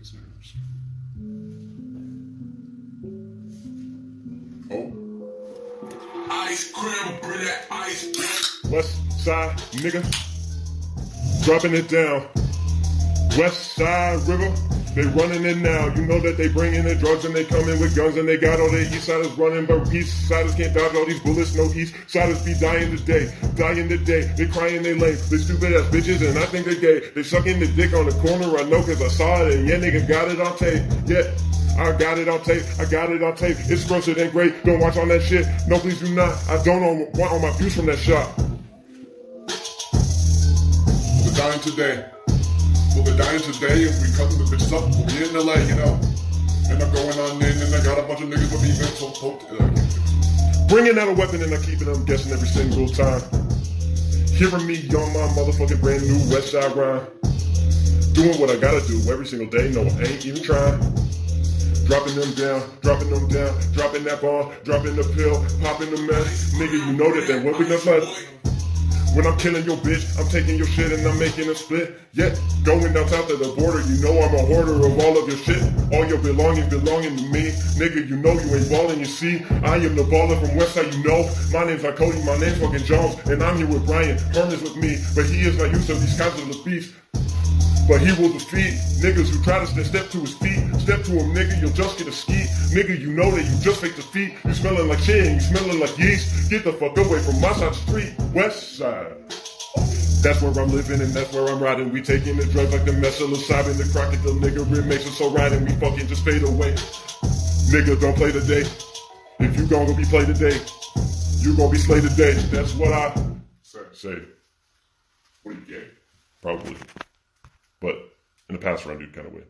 his nerves. Oh. Ice cream, bring that ice cream. West side nigga, dropping it down. West side river, they running it now. You know that they bringing the drugs and they coming with guns and they got all the east siders running, but east siders can't dodge all these bullets. No east siders be dying today, dying today. They crying they lame, they stupid ass bitches and I think they gay. They sucking the dick on the corner. I know cause I saw it and yeah nigga got it on tape. Yeah. I got it on tape. I got it on tape. It's gross. It ain't great. Don't watch on that shit. No, please do not. I don't want all my views from that shot. They're dying today. Well, they're dying today, and we cutting the bitches up. We'll be in LA, you know. And I'm going on in, and I got a bunch of niggas with me mental poked. Uh, Bringing out a weapon and I keep it, I'm guessing every single time. Hearing me on my motherfucking brand new West Side rhyme. Doing what I gotta do every single day, no, I ain't even trying. Dropping them down, dropping them down, dropping that ball, dropping the pill, popping the mess. Nigga, you know that they whipping the blood. When I'm killing your bitch, I'm taking your shit and I'm making a split. Yet, going down south of the border, you know I'm a hoarder of all of your shit. All your belongings belonging to me. Nigga, you know you ain't balling, you see. I am the baller from Westside, you know. My name's like Cody, my name's fucking Jones, and I'm here with Brian. Herman's with me, but he is not used to these kinds of defeats. But he will defeat niggas who try to st- step to his feet. Step to him, nigga, you'll just get a ski. Nigga, you know that you just fake defeat. You smelling like shit and you smelling like yeast. Get the fuck away from my side street, west side. That's where I'm living and that's where I'm riding. We taking the drugs like the psilocybin, the crocodile nigga. It makes it so right and we fucking just fade away. Nigga, don't play today. If you gon' gonna be play today, you gon' be slay today. That's what I say. say. What are you gay? Probably. In the past round, you kind of win.